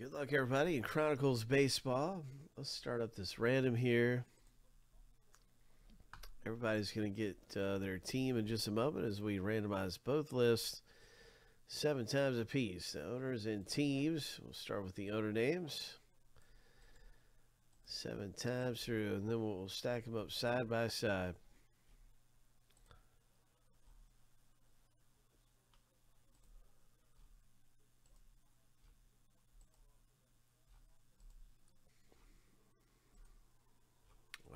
Good luck, everybody, in Chronicles Baseball. Let's start up this random here. Everybody's going to get uh, their team in just a moment as we randomize both lists seven times apiece. The owners and teams. We'll start with the owner names. Seven times through, and then we'll stack them up side by side.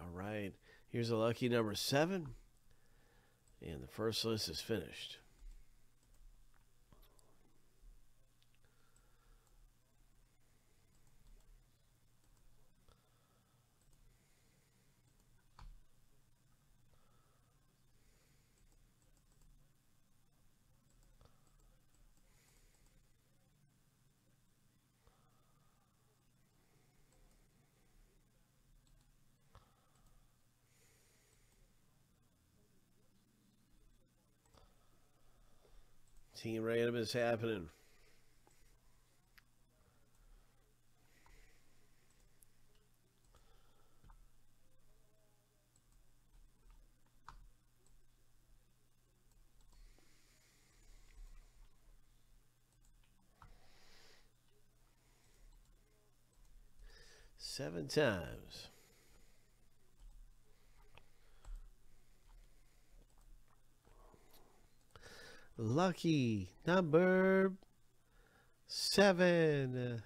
All right. Here's a lucky number seven. And the first list is finished. Team random is happening. Seven times. Lucky number seven.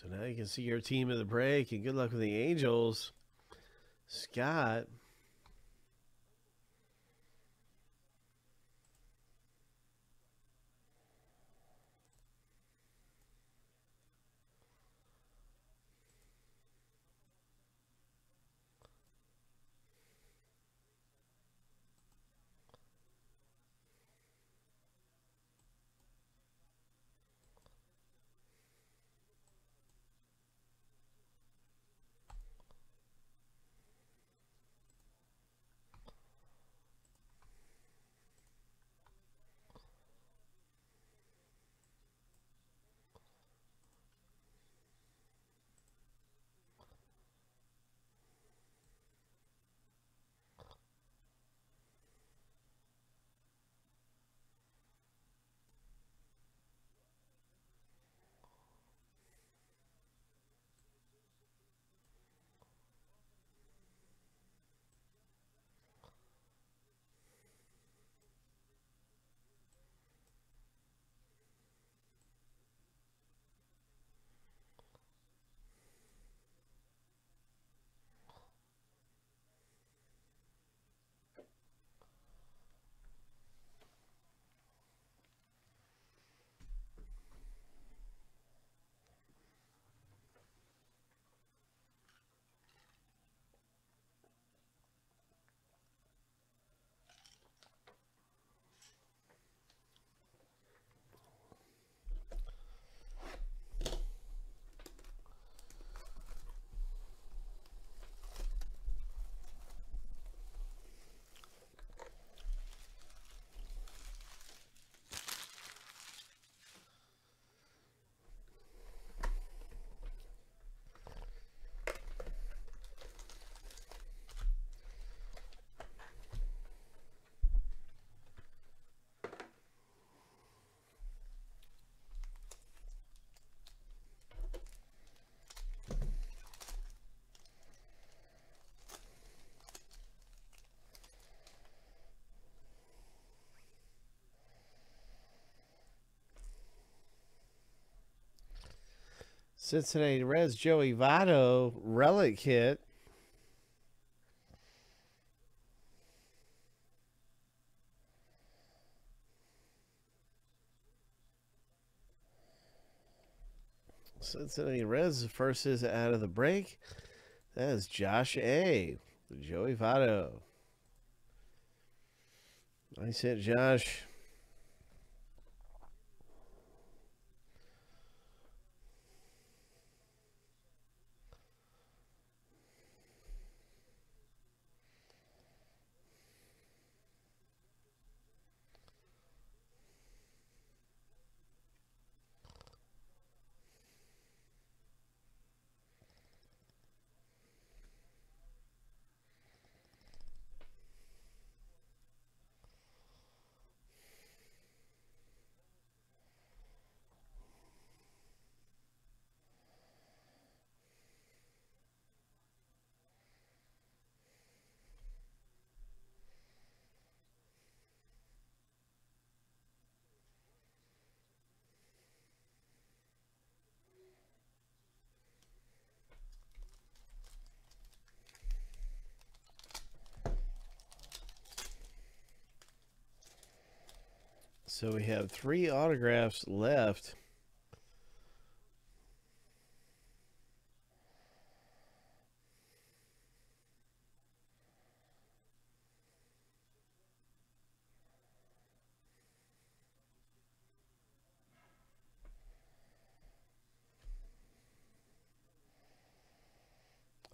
So now you can see your team at the break, and good luck with the Angels. Scott. Cincinnati Reds Joey Votto relic hit. Cincinnati Reds versus out of the break. That is Josh A. Joey Votto. Nice hit, Josh. So we have three autographs left.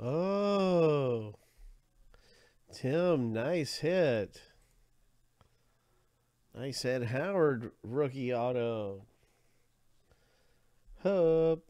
Oh, Tim, nice hit. Nice Ed Howard rookie auto. Hub.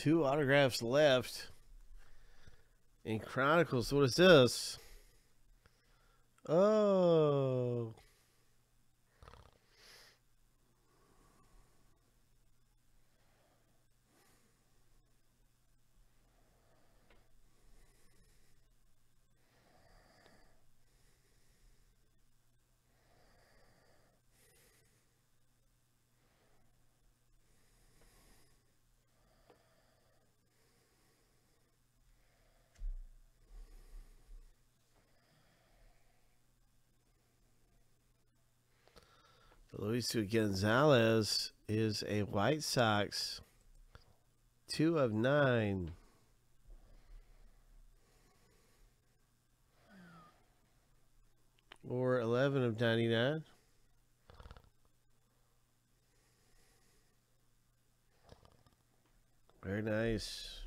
Two autographs left. In Chronicles, what is this? Oh. Luis Gonzalez is a White Sox. Two of nine. Or 11 of 99. Very nice.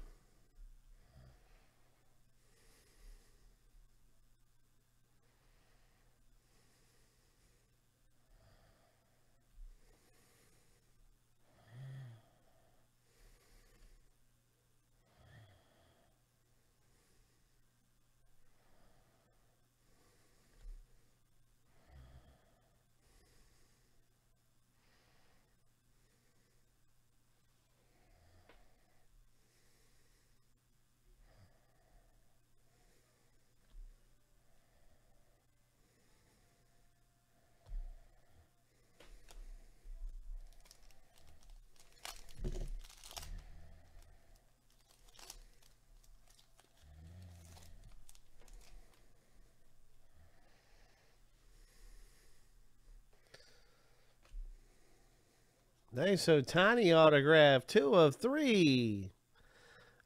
Nice Ohtani autograph. Two of three.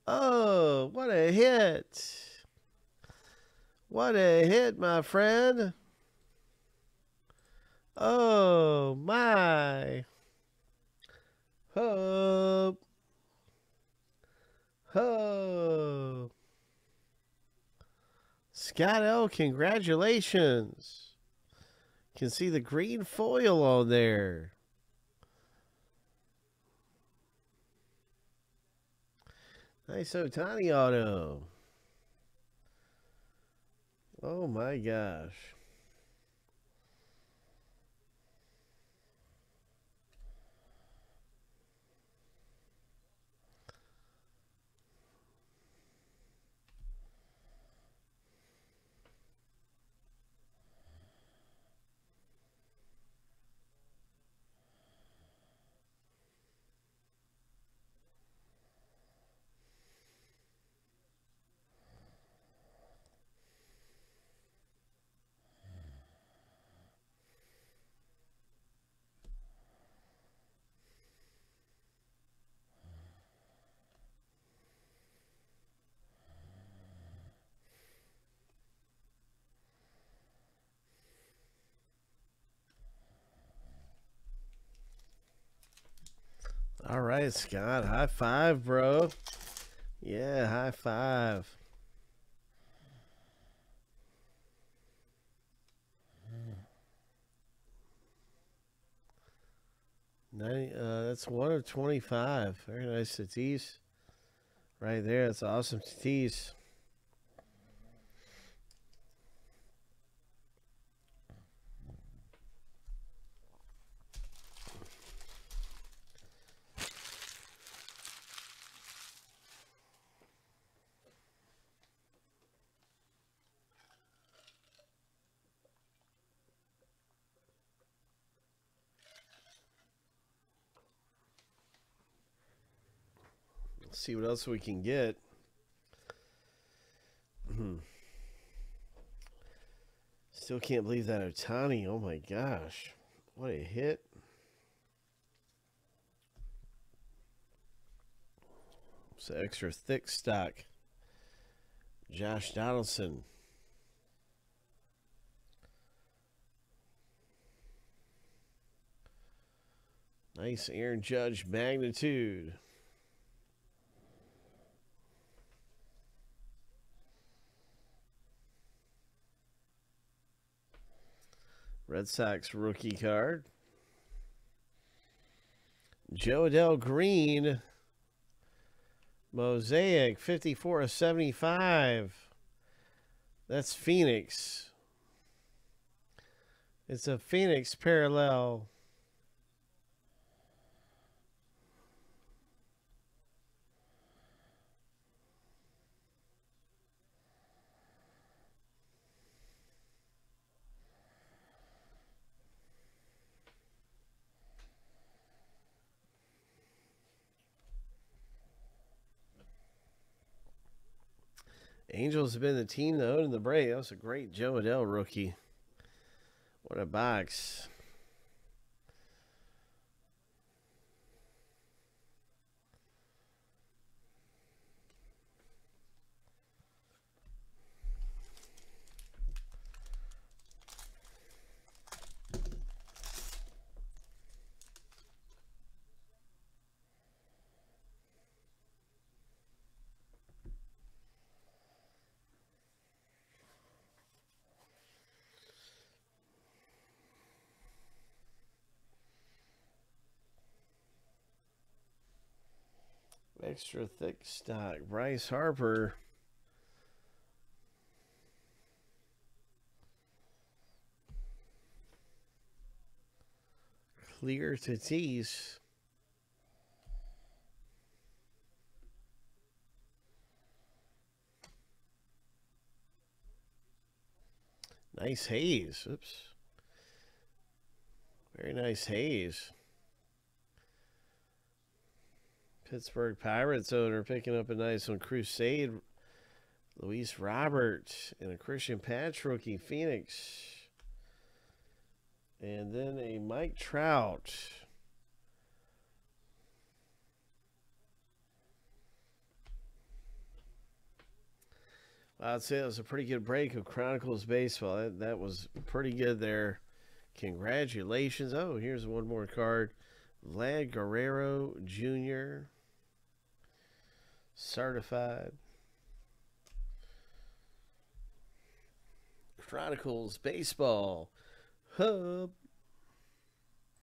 Oh, what a hit. What a hit, my friend. Oh, my. Hope. Hope. Scott L, congratulations. You Can see the green foil on there. Nice Ohtani auto. Oh my gosh. All right, Scott. High five, bro. Yeah, high five. Uh, that's one of 25. Very nice Tatis. Right there. That's awesome Tatis. See what else we can get. Hmm. Still can't believe that Ohtani. Oh my gosh. What a hit. It's an extra thick stock. Josh Donaldson. Nice Aaron Judge magnitude. Red Sox rookie card. Jo Adell Green. Mosaic 54 of 75. That's Phoenix. It's a Phoenix parallel. Angels have been the team that owned the break. That was a great Jo Adell rookie. What a box. Extra thick stock. Bryce Harper. Clear Tatis. Nice Hayes. Oops. Very nice Hayes. Pittsburgh Pirates owner picking up a nice one. Crusade, Luis Robert, and a Cristian Pache rookie, Phoenix. And then a Mike Trout. I'd say that was a pretty good break of Chronicles Baseball. That, that was pretty good there. Congratulations. Oh, here's one more card. Vlad Guerrero Jr certified. Chronicles Baseball Hub.